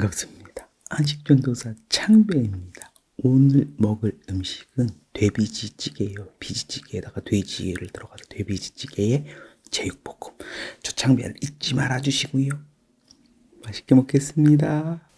반갑습니다. 한식전도사 창배입니다. 오늘 먹을 음식은 돼비지찌개예요. 비지찌개에다가 돼지를 들어가서 돼비지찌개에 제육볶음. 저 창배를 잊지 말아주시고요. 맛있게 먹겠습니다.